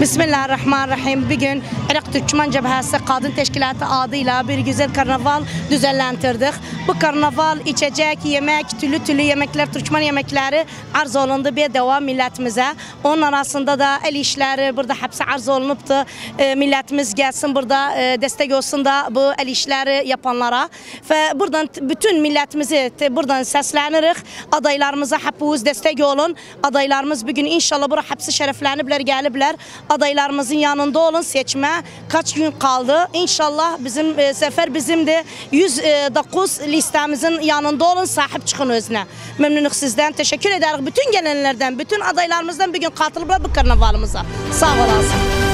Bismillahirrahmanirrahim. Bugün Irak Türkmen Cebhesi Kadın Teşkilatı adıyla bir güzel karnaval düzenlendirdik. Bu karnaval içecek, yemek, türlü türlü yemekler, Türkmen yemekleri arz olundu bir devam milletimize. Onun arasında da el işleri burada hepsi arz olunuptu. E, milletimiz gelsin burada e, destek olsun da bu el işleri yapanlara. Ve buradan bütün milletimizi buradan seslenirik. Adaylarımıza hepiniz destek olun. Adaylarımız bugün inşallah burada hepsi şereflenibler, gelibler. Adaylarımızın yanında olun seçme. Kaç gün kaldı? İnşallah bizim e, sefer bizimdi. 109 listemizin yanında olun, sahip çıkın özüne. Memnunuk sizden. Teşekkür ederiz. Bütün gelenlerden, bütün adaylarımızdan bir gün katılıp bu karnavalımıza. Sağ olasın.